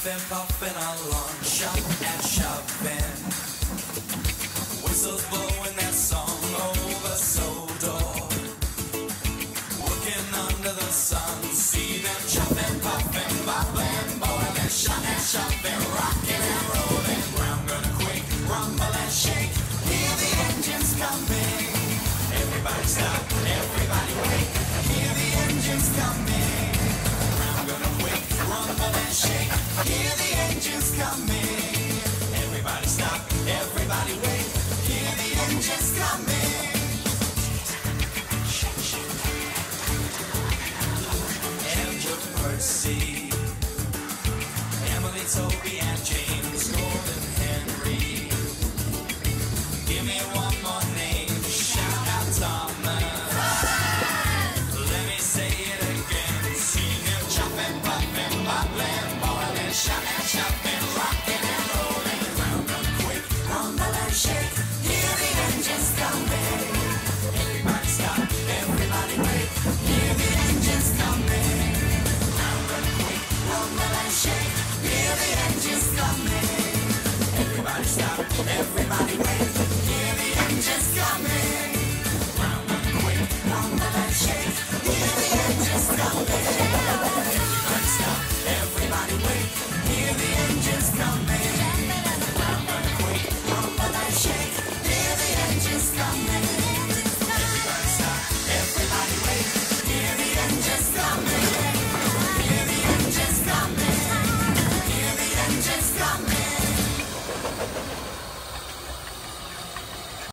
shuffing, puffing along, shop and shoving. Whistles blowing their song over Sodor. Working under the sun, see them chopping, puffing, bubbling, boiling, shot and shoving, rocking and rolling. Ground gonna quake, rumble and shake. Hear the engines coming. Everybody stop, everybody wait. Hear the engines coming. coming. Everybody stop, everybody wait. Hear the engines coming. Percy, Emily, Toby, and James Gordon, Henry. Give me one. Everybody wait, hear the engines coming. Round the. Hear the engines coming. Everybody hear the engines coming. Round the. Hear the engines coming.